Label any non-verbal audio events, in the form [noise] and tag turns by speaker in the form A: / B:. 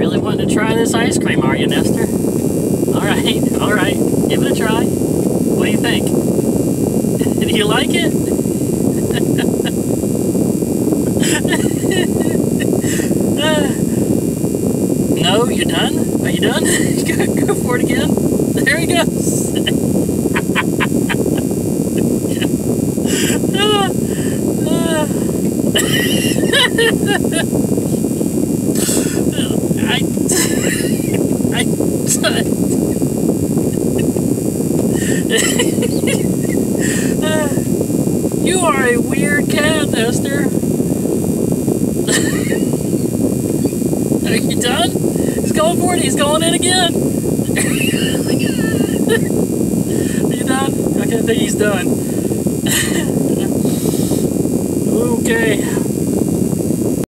A: Really wanting to try this ice cream, are you, Nester? All right, [laughs] all right. Give it a try. What do you think? [laughs] do you like it? [laughs] no, you're done? Are you done? go, go for it again. There he goes. I, ah, ah. [laughs] You are a weird cat, Esther. [laughs] are you done? He's going for it. He's going in again. [laughs] are you done? I can't think he's done. okay.